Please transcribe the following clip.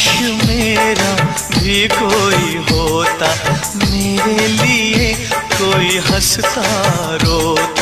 काश मेरा भी कोई होता मेरे लिए कोई हंसता रोता।